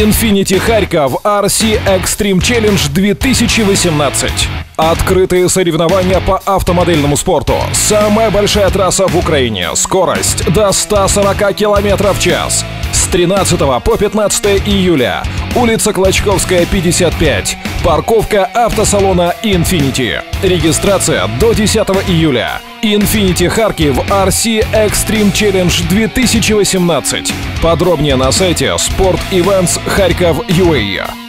Infiniti Харьков RC Extreme Challenge 2018. Открытые соревнования по автомодельному спорту. Самая большая трасса в Украине. Скорость до 140 км в час. С 13 по 15 июля. Улица Клочковская, 55. Парковка автосалона Infinity. Регистрация до 10 июля. Infinity Харьков RC Extreme Challenge 2018. Подробнее на сайте Sport Events Харьков UA.